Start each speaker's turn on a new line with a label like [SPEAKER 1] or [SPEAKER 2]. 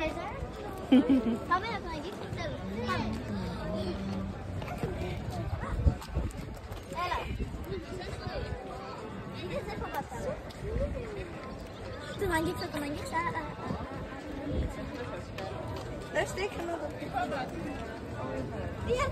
[SPEAKER 1] Tu manggil tu manggil saya.
[SPEAKER 2] Let's take another.
[SPEAKER 1] Iya.